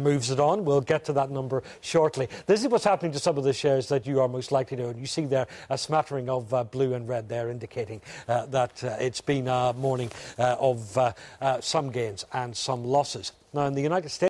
moves it on. We'll get to that number shortly. This is what's happening to some of the shares that you are most likely to own. You see there a smattering of uh, blue and red there, indicating uh, that uh, it's been a morning uh, of uh, uh, some gains and some losses. Now, in the United States,